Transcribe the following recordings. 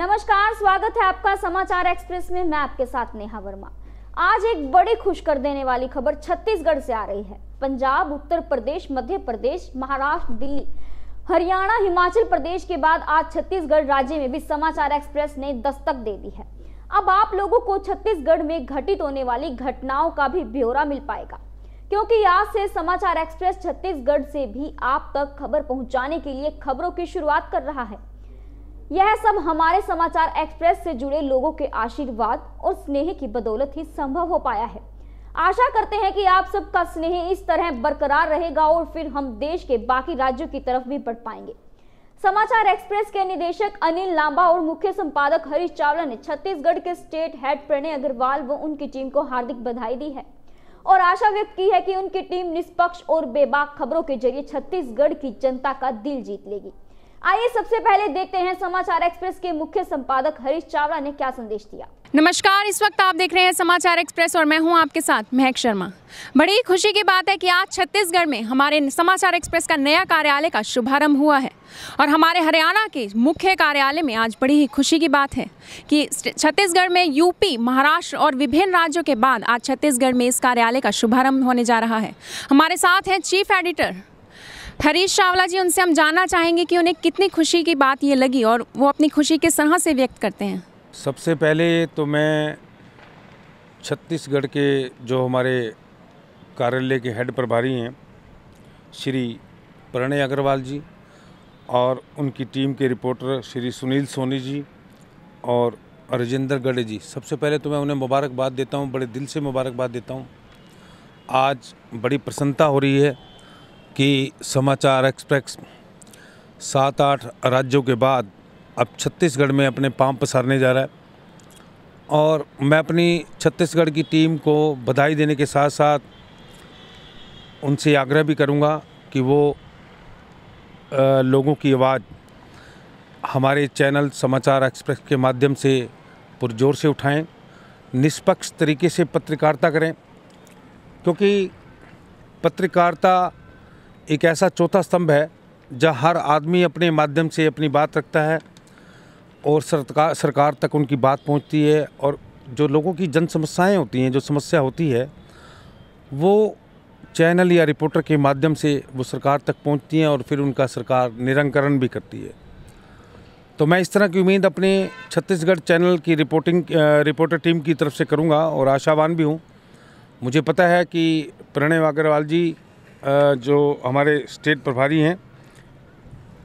नमस्कार, स्वागत है आपका समाचार एक्सप्रेस में। मैं आपके साथ नेहा वर्मा। आज एक बड़ी खुश कर देने वाली खबर छत्तीसगढ़ से आ रही है। पंजाब, उत्तर प्रदेश, मध्य प्रदेश, महाराष्ट्र, दिल्ली। हरियाणा, हिमाचल प्रदेश के बाद आज छत्तीसगढ़ राज्य में भी समाचार एक्सप्रेस ने दस्तक दे दी है। अब आप लोगों को छत्तीसगढ़ में घटित होने वाली घटनाओं का भी ब्यौरा मिल पाएगा। क्योंकि आज से समाचार एक्सप्रेस छत्तीसगढ़ से भी आप तक खबर पहुँचाने के लिए खबरों की शुरुआत कर रहा है। यह सब हमारे समाचार एक्सप्रेस से जुड़े लोगों के आशीर्वाद और स्नेह की बदौलत ही संभव हो पाया है। आशा करते हैं कि आप सबका स्नेह इस तरह बरकरार रहेगा और फिर हम देश के बाकी राज्यों की तरफ़ भी बढ़ पाएँगे। समाचार एक्सप्रेस के निदेशक अनिल लांबा और मुख्य संपादक हरीश चावला ने छत्तीसगढ़ के स्टेट हेड प्रणय अग्रवाल व उनकी टीम को हार्दिक बधाई दी है और आशा व्यक्त की है कि उनकी टीम निष्पक्ष और बेबाक खबरों के ज़रिए छत्तीसगढ़ की जनता का दिल जीत लेगी। आइए सबसे पहले देखते हैं समाचार एक्सप्रेस के मुख्य संपादक हरीश चावला ने क्या संदेश दिया। नमस्कार, इस वक्त आप देख रहे हैं समाचार एक्सप्रेस और मैं हूँ आपके साथ महक शर्मा। बड़ी खुशी की बात है कि आज छत्तीसगढ़ में हमारे समाचार एक्सप्रेस का नया कार्यालय का शुभारंभ हुआ है और हमारे हरियाणा के मुख्य कार्यालय में आज बड़ी ही खुशी की बात है कि छत्तीसगढ़ में यूपी, महाराष्ट्र और विभिन्न राज्यों के बाद आज छत्तीसगढ़ में इस कार्यालय का शुभारंभ होने जा रहा है। हमारे साथ हैं चीफ एडिटर हरीश चावला जी, उनसे हम जानना चाहेंगे कि उन्हें कितनी खुशी की बात ये लगी और वो अपनी खुशी किस तरह से व्यक्त करते हैं? सबसे पहले तो मैं छत्तीसगढ़ के जो हमारे कार्यालय के हेड प्रभारी हैं, श्री प्रणय अग्रवाल जी और उनकी टीम के रिपोर्टर श्री सुनील सोनी जी और राजेंद्र गढ़े जी। सबसे पहले तो मैं उन्हें मुबारकबाद देता हूँ, बड़े दिल से मुबारकबाद देता हूँ। आज बड़ी प्रसन्नता हो रही है कि समाचार एक्सप्रेस सात आठ राज्यों के बाद अब छत्तीसगढ़ में अपने पाँव पसारने जा रहा है। और मैं अपनी छत्तीसगढ़ की टीम को बधाई देने के साथ साथ उनसे आग्रह भी करूँगा कि वो आ, लोगों की आवाज़ हमारे चैनल समाचार एक्सप्रेस के माध्यम से पुरजोर से उठाएँ निष्पक्ष तरीके से पत्रकारिता करें। क्योंकि पत्रकारिता एक ऐसा चौथा स्तंभ है, जहाँ हर आदमी अपने माध्यम से अपनी बात रखता है और सरकार सरकार तक उनकी बात पहुँचती है और जो लोगों की जन समस्याएँ होती हैं, जो समस्या होती है, वो चैनल या रिपोर्टर के माध्यम से वो सरकार तक पहुँचती हैं और फिर उनका सरकार निरंकरण भी करती है। तो मैं इस तरह की उम्मीद अपने छत्तीसगढ़ चैनल की रिपोर्टिंग रिपोर्टर टीम की तरफ़ से करूँगा और आशावान भी हूँ। मुझे पता है कि प्रणय अग्रवाल जी जो हमारे स्टेट प्रभारी हैं,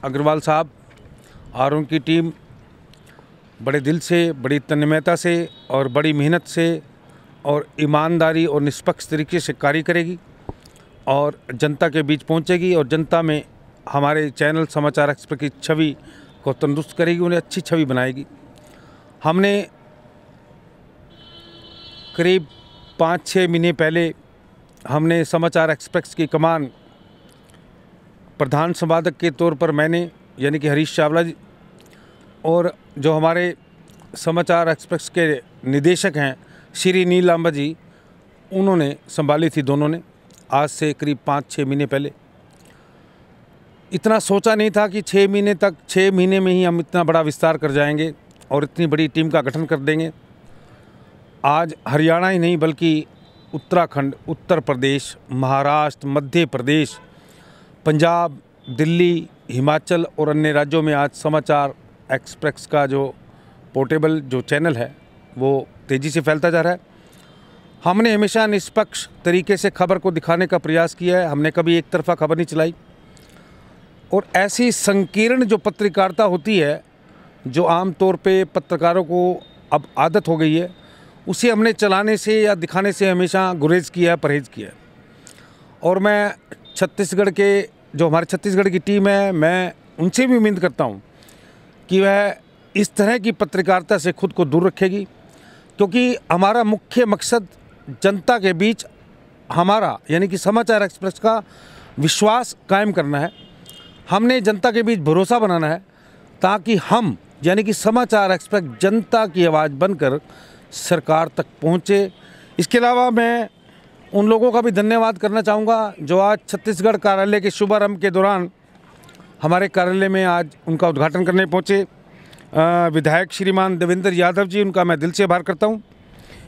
अग्रवाल साहब और उनकी टीम, बड़े दिल से, बड़ी तन्मयता से और बड़ी मेहनत से और ईमानदारी और निष्पक्ष तरीके से कार्य करेगी और जनता के बीच पहुंचेगी और जनता में हमारे चैनल समाचार एक्सप्रेस की छवि को तंदुरुस्त करेगी, उन्हें अच्छी छवि बनाएगी। हमने करीब पाँच छः महीने पहले हमने समाचार एक्सप्रेस की कमान प्रधान संपादक के तौर पर मैंने, यानी कि हरीश चावला जी, और जो हमारे समाचार एक्सप्रेस के निदेशक हैं, श्री नील लांबा जी, उन्होंने संभाली थी दोनों ने, आज से करीब पाँच छः महीने पहले। इतना सोचा नहीं था कि छः महीने तक छः महीने में ही हम इतना बड़ा विस्तार कर जाएँगे और इतनी बड़ी टीम का गठन कर देंगे। आज हरियाणा ही नहीं, बल्कि उत्तराखंड, उत्तर प्रदेश, महाराष्ट्र, मध्य प्रदेश, पंजाब, दिल्ली, हिमाचल और अन्य राज्यों में आज समाचार एक्सप्रेस का जो पोर्टेबल जो चैनल है, वो तेज़ी से फैलता जा रहा है। हमने हमेशा निष्पक्ष तरीके से खबर को दिखाने का प्रयास किया है, हमने कभी एक तरफा खबर नहीं चलाई। और ऐसी संकीर्ण जो पत्रकारिता होती है, जो आम तौर पे पत्रकारों को अब आदत हो गई है उसे हमने चलाने से या दिखाने से हमेशा गुरेज किया है, परहेज़ किया है। और मैं छत्तीसगढ़ के, जो हमारे छत्तीसगढ़ की टीम है, मैं उनसे भी उम्मीद करता हूँ कि वह इस तरह की पत्रकारिता से खुद को दूर रखेगी, क्योंकि हमारा मुख्य मकसद जनता के बीच हमारा, यानी कि समाचार एक्सप्रेस का विश्वास कायम करना है। हमने जनता के बीच भरोसा बनाना है, ताकि हम, यानी कि समाचार एक्सप्रेस जनता की आवाज़ बनकर सरकार तक पहुँचे। इसके अलावा मैं उन लोगों का भी धन्यवाद करना चाहूँगा जो आज छत्तीसगढ़ कार्यालय के शुभारंभ के दौरान हमारे कार्यालय में आज उनका उद्घाटन करने पहुँचे। विधायक श्रीमान देवेंद्र यादव जी, उनका मैं दिल से आभार करता हूँ।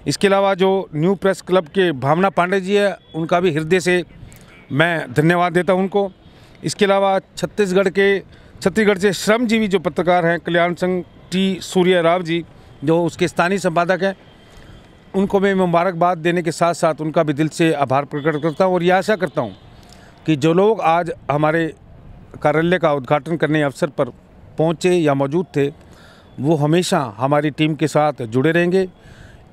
इसके अलावा जो न्यू प्रेस क्लब के भावना पांडे जी है, उनका भी हृदय से मैं धन्यवाद देता हूँ उनको। इसके अलावा छत्तीसगढ़ के, छत्तीसगढ़ से श्रमजीवी जो पत्रकार हैं, कल्याण संघ टी सूर्य राव जी जो उसके स्थानीय संपादक हैं, उनको मैं मुबारकबाद देने के साथ साथ उनका भी दिल से आभार प्रकट करता हूँ और ये आशा करता हूँ कि जो लोग आज हमारे कार्यालय का उद्घाटन करने अवसर पर पहुँचे या मौजूद थे, वो हमेशा हमारी टीम के साथ जुड़े रहेंगे।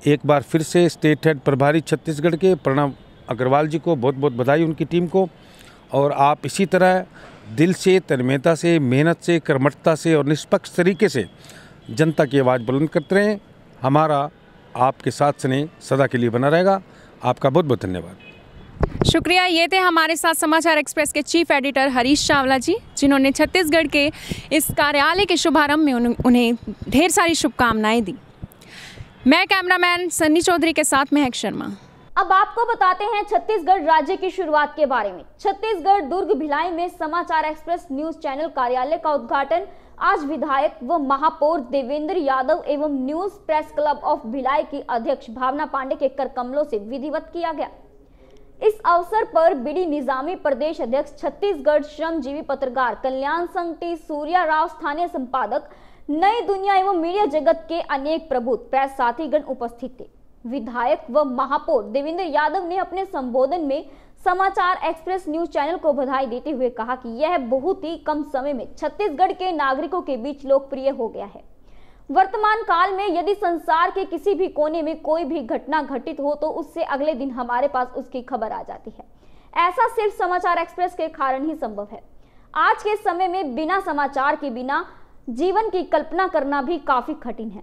एक बार फिर से स्टेट हेड प्रभारी छत्तीसगढ़ के प्रणव अग्रवाल जी को बहुत बहुत बधाई उनकी टीम को और आप इसी तरह दिल से, तन्मयता से, मेहनत से, कर्मठता से और निष्पक्ष तरीके से जनता की आवाज़ बुलंद करते रहें। हमारा आपके साथ स्नेह सदा के लिए बना रहेगा। आपका बहुत बहुत धन्यवाद। शुक्रिया ये थे हमारे साथ समाचार एक्सप्रेस के चीफ एडिटर हरीश चावला जी जिन्होंने छत्तीसगढ़ के इस कार्यालय के शुभारंभ में उन- उन्हें ढेर सारी शुभकामनाएँ दी। मैं कैमरामैन सन्नी चौधरी के साथ महक शर्मा। अब आपको बताते हैं छत्तीसगढ़ राज्य की शुरुआत के बारे में। छत्तीसगढ़ दुर्ग भिलाई में समाचार एक्सप्रेस न्यूज़ चैनल कार्यालय का उद्घाटन आज विधायक व महापौर देवेंद्र यादव एवं news press club of Bhilai की अध्यक्ष भावना पांडे के कर कमलों से विधिवत किया गया। इस अवसर पर बीडी निजामी प्रदेश अध्यक्ष छत्तीसगढ़ श्रमजीवी पत्रकार कल्याण संघ टी सूर्या राव, स्थानीय संपादक, नई दुनिया एवं मीडिया जगत के अनेक प्रबुद्ध प्रेस साथीगण उपस्थित थे। विधायक व महापौर देवेंद्र यादव ने अपने संबोधन में समाचार एक्सप्रेस न्यूज़ चैनल को बधाई देते हुए कहा कि यह बहुत ही कम समय में छत्तीसगढ़ के नागरिकों के बीच लोकप्रिय हो गया है। वर्तमान काल में यदि संसार के किसी भी कोने में कोई भी घटना घटित हो तो उससे अगले दिन हमारे पास उसकी खबर आ जाती है। ऐसा सिर्फ़ समाचार एक्सप्रेस के कारण ही संभव है। आज के समय में बिना समाचार के बिना जीवन की कल्पना करना भी काफ़ी कठिन है।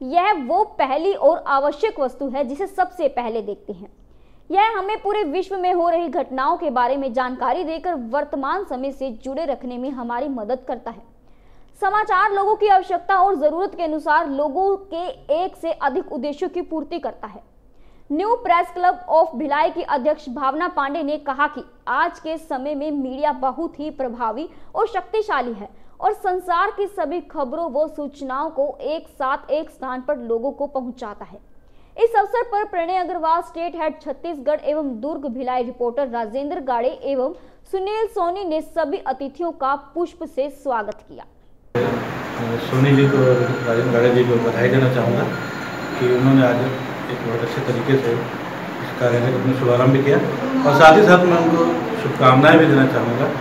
यह वो पहली और आवश्यक वस्तु है जिसे सबसे पहले देखते हैं। यह हमें पूरे विश्व में हो रही घटनाओं के बारे में जानकारी देकर वर्तमान समय से जुड़े रखने में हमारी मदद करता है। समाचार लोगों की आवश्यकता और ज़रूरत के अनुसार लोगों के एक से अधिक उद्देश्यों की पूर्ति करता है। New press club of Bhilai की अध्यक्ष भावना पांडे ने कहा कि आज के समय में मीडिया बहुत ही प्रभावी और शक्तिशाली है और संसार की सभी खबरों व सूचनाओं को एक साथ एक स्थान पर लोगों को पहुंचाता है। इस अवसर पर प्रणय अग्रवाल, स्टेट हेड छत्तीसगढ़ एवं दुर्ग भिलाई रिपोर्टर राजेंद्र गाड़े एवं सुनील सोनी ने सभी अतिथियों का पुष्प से स्वागत किया। सोनी जी को, राजेंद्र गाड़े जी को बधाई देना चाहूँगा कि उन्होंने आज एक बहुत अच्छे तरीके से इस कार्यालय का अपना शुभारंभ भी किया और साथ ही साथ मैं उनको शुभकामनाएँ भी देना चाहूँगा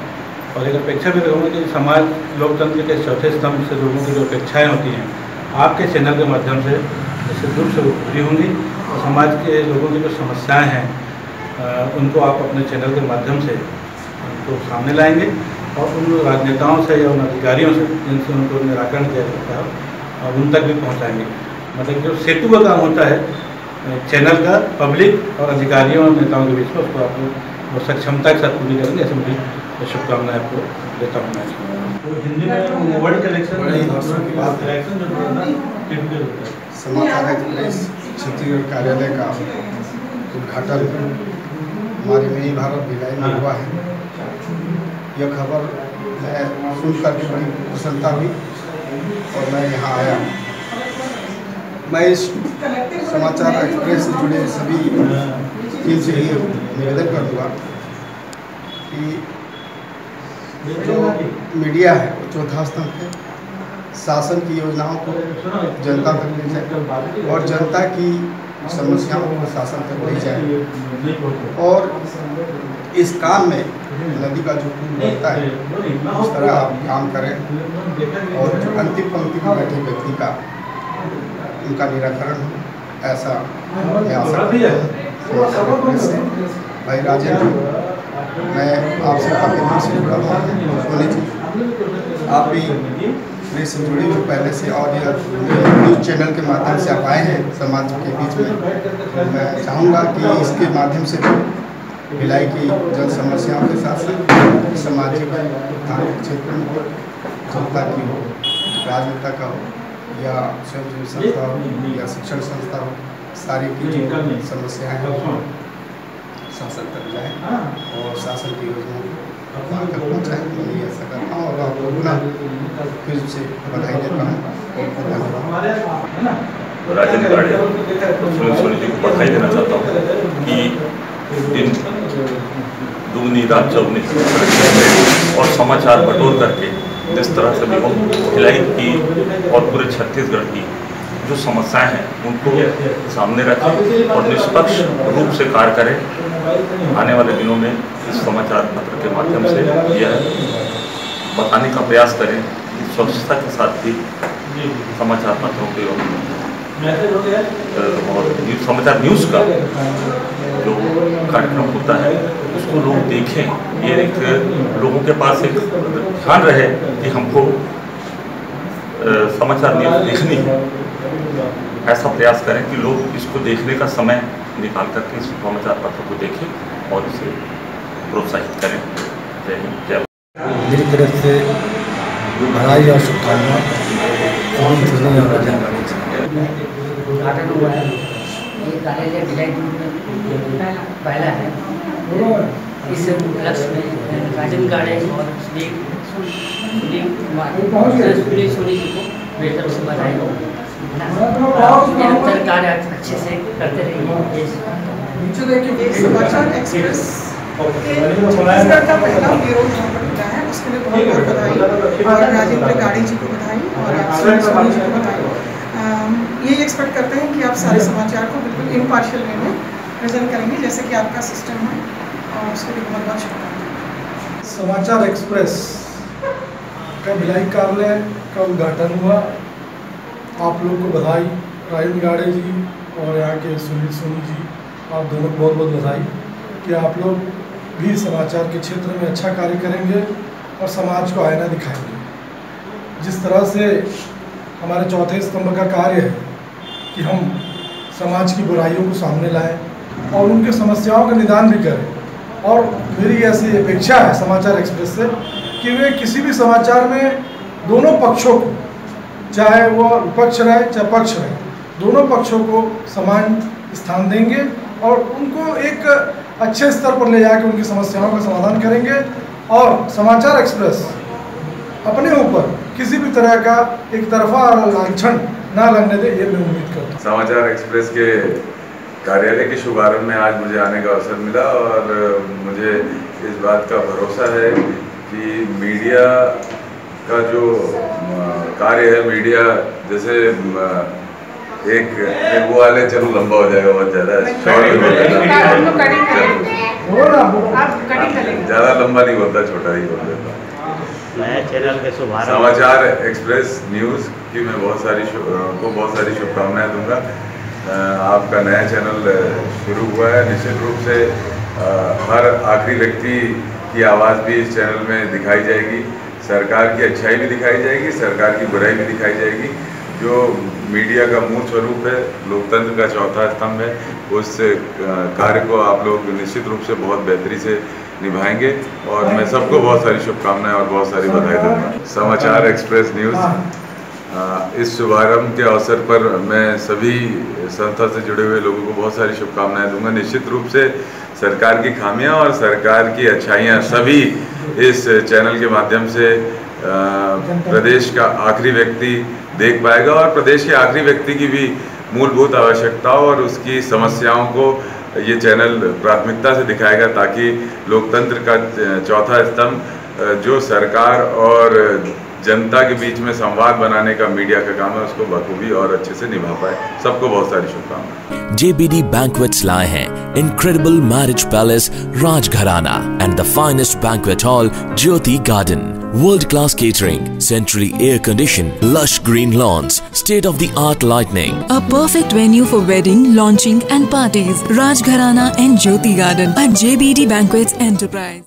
और एक अपेक्षा भी रखूँगा कि समाज, लोकतंत्र के चौथे स्तंभ से लोगों की जो अपेक्षाएँ होती हैं, आपके चैनल के माध्यम से दूर से पूरी होंगी और समाज के लोगों की जो समस्याएँ हैं उनको आप अपने चैनल के माध्यम से उनको सामने लाएँगे और उन राजनेताओं से या उन अधिकारियों से जिनसे उनको निराकरण किया जाता है और उन तक भी पहुंचाएँगे। मतलब जो सेतु का काम होता है चैनल का पब्लिक और अधिकारियों और नेताओं के बीच में उसको आप वो सक्षमता के साथ पूरी करेंगे ऐसे मुझे शुभकामनाएँ आपको देता हूँ मैं। तो हिंदी में वर्ड कलेक्शन है। कलेक्शन जो होता है। समाचार एक्सप्रेस छत्तीसगढ़ कार्यालय का उद्घाटन। हमारे नई भारत भिलाई में हुआ है। यह खबर मैं सुनकर के बड़ी प्रसन्नता हुई और मैं यहाँ आया मैं इस समाचार एक्सप्रेस से जुड़े सभी टीम से ये निवेदन करूँगा कि जो मीडिया है वो चौथा स्तंभ है शासन की योजनाओं को जनता तक ले जाए और जनता की समस्याओं को शासन तक ले जाए। और इस काम में नदी का जो पुल बनता है, उस तरह आप काम करें और जो अंतिम पंक्ति में बैठे व्यक्ति का, उनका निराकरण ऐसा भाई राजेंद्र, मैं आपसे काफ़ी दिन से जुड़ा हुआ हूँ आप भी प्रेस से जुड़े हुए पहले से और यह न्यूज़ चैनल के माध्यम से आप आए हैं समाज के बीच में तो मैं चाहूँगा कि इसके माध्यम से भिलाई की जन समस्याओं के साथ साथ सामाजिक, धार्मिक क्षेत्र में हो जनता की हो, राजनेता का हो, या स्वयं संस्था हो, या शिक्षण संस्था हो, सारी की जो समस्याएँ हैं, शासन तक जाए और शासन की योजनाओं को करना ऐसा करता हूँ और फिर से बधाई देता हूँ जी को बधाई देना चाहता हूँ दुगनी रात चौगनी और समाचार बटोर करके जिस तरह से खिलाई की और पूरे छत्तीसगढ़ की जो समस्याएँ हैं उनको सामने रखें और निष्पक्ष रूप से कार्य करें। आने वाले दिनों में इस समाचार पत्र के माध्यम से यह बताने का प्रयास करें कि स्वच्छता के साथ भी समाचार पत्रों के और न्यूज़ समाचार न्यूज़ का जो कार्यक्रम होता है उसको लोग देखें। ये एक लोगों के पास एक ध्यान रहे कि हमको समाचार न्यूज़ देखनी है। ऐसा प्रयास करें कि लोग इसको देखने का समय निकाल करके इस समाचार पत्र को देखें और इसे प्रोत्साहित करें जय हिंद जय मेरी तरफ़ से बधाई और शुभकामनाएँ उद्घाटन हुआ है ये कार्यालय भिलाई में पहला है इस उपलक्ष्य में राजन गाड़े और सुनील सुनील कुमार सुनील सोनी जी को मेरी तरफ़ से बधाई हो निरंतर कार्य अच्छे से करते रहिए। उसके यही एक्सपेक्ट करते हैं कि आप सारे समाचार को बिल्कुल इम्पार्शियल वे में प्रेजेंट करेंगे जैसे कि आपका सिस्टम है और उसके लिए बहुत बहुत शुभकामनाएँ समाचार एक्सप्रेस का भिलाई कार्यालय का उद्घाटन हुआ। आप लोग को बधाई राजन गाड़े जी और यहाँ के सुनील सोनी जी, आप दोनों को बहुत बहुत बधाई। कि आप लोग भी समाचार के क्षेत्र में अच्छा कार्य करेंगे और समाज को आईना दिखाएँगे। जिस तरह से हमारे चौथे स्तंभ का कार्य है कि हम समाज की बुराइयों को सामने लाएँ और उनके समस्याओं का निदान भी करें। और मेरी ऐसी अपेक्षा है समाचार एक्सप्रेस से कि वे किसी भी समाचार में दोनों पक्षों को चाहे वो विपक्ष रहे चाहे पक्ष रहे, दोनों पक्षों को समान स्थान देंगे और उनको एक अच्छे स्तर पर ले जाकर उनकी समस्याओं का समाधान करेंगे और समाचार एक्सप्रेस अपने ऊपर किसी भी तरह का एक तरफा लाछन ना लगने दे, ये मैं उम्मीद करता हूँ। समाचार एक्सप्रेस के कार्यालय के शुभारंभ में आज मुझे आने का अवसर मिला और मुझे इस बात का भरोसा है कि मीडिया का जो कार्य है मीडिया जैसे एक वो वाले चलो लंबा हो जाएगा बहुत ज़्यादा ज़्यादा लंबा नहीं होता छोटा ही हो जाता नया चैनल के शुभारंभ। समाचार एक्सप्रेस न्यूज़ की मैं बहुत सारी को बहुत सारी शुभकामनाएँ दूँगा। आपका नया चैनल शुरू हुआ है निश्चित रूप से हर आखिरी व्यक्ति की आवाज़ भी इस चैनल में दिखाई जाएगी। सरकार की अच्छाई भी दिखाई जाएगी, सरकार की बुराई भी दिखाई जाएगी। जो मीडिया का मूल स्वरूप है, लोकतंत्र का चौथा स्तंभ है, उस कार्य को आप लोग निश्चित रूप से बहुत बेहतरी से निभाएँगे। और मैं सबको बहुत सारी शुभकामनाएँ और बहुत सारी बधाई दूँगा। समाचार एक्सप्रेस न्यूज़। इस शुभारंभ के अवसर पर मैं सभी संस्था से जुड़े हुए लोगों को बहुत सारी शुभकामनाएँ दूँगा। निश्चित रूप से सरकार की खामियाँ और सरकार की अच्छाइयाँ सभी इस चैनल के माध्यम से प्रदेश का आखिरी व्यक्ति देख पाएगा और प्रदेश के आखिरी व्यक्ति की भी मूलभूत आवश्यकताओं और उसकी समस्याओं को ये चैनल प्राथमिकता से दिखाएगा ताकि लोकतंत्र का चौथा स्तंभ जो सरकार और जनता के बीच में संवाद बनाने का मीडिया का काम है उसको बखूबी और अच्छे से निभा पाए सबको बहुत सारी शुभकामनाएँ JBD Banquets लाए हैं incredible marriage palace Rajgharana and the finest banquet hall Jyoti Garden. World class catering, centrally air conditioned, lush green lawns, state of the art lighting. A perfect venue for wedding, launching and parties. Rajgharana and Jyoti Garden at JBD Banquets Enterprise.